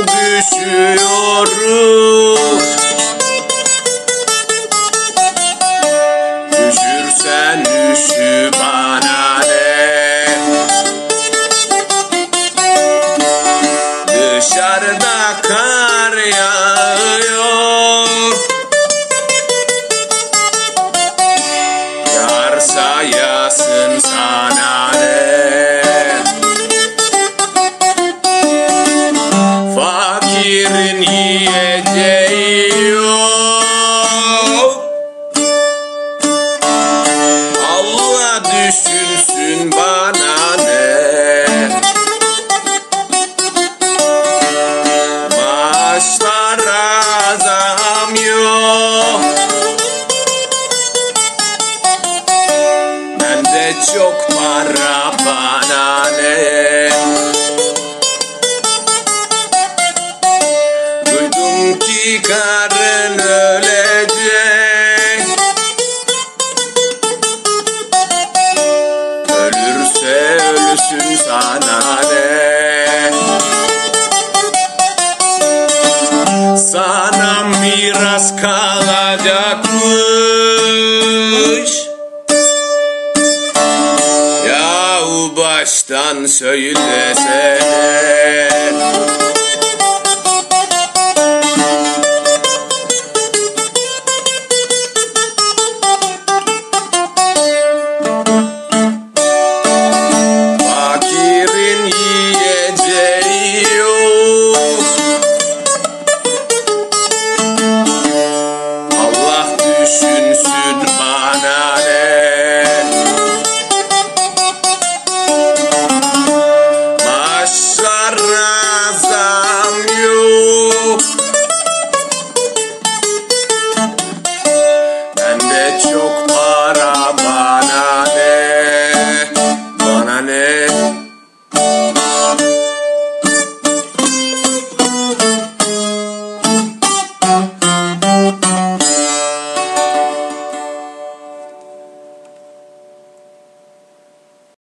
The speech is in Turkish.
soğuk üşüyorum Üşürsen üşü bana ne? Dışarıda kar yağıyor. Yarsa yasın sana ne düşünsün bana ne? Maaşlara zam çok para bana ne? Duydum ki karın ölecek Ölsün sana ne? Sana miras kalacakmış. Yahu baştan söylesene Cebimde çok para bana ne? Bana ne?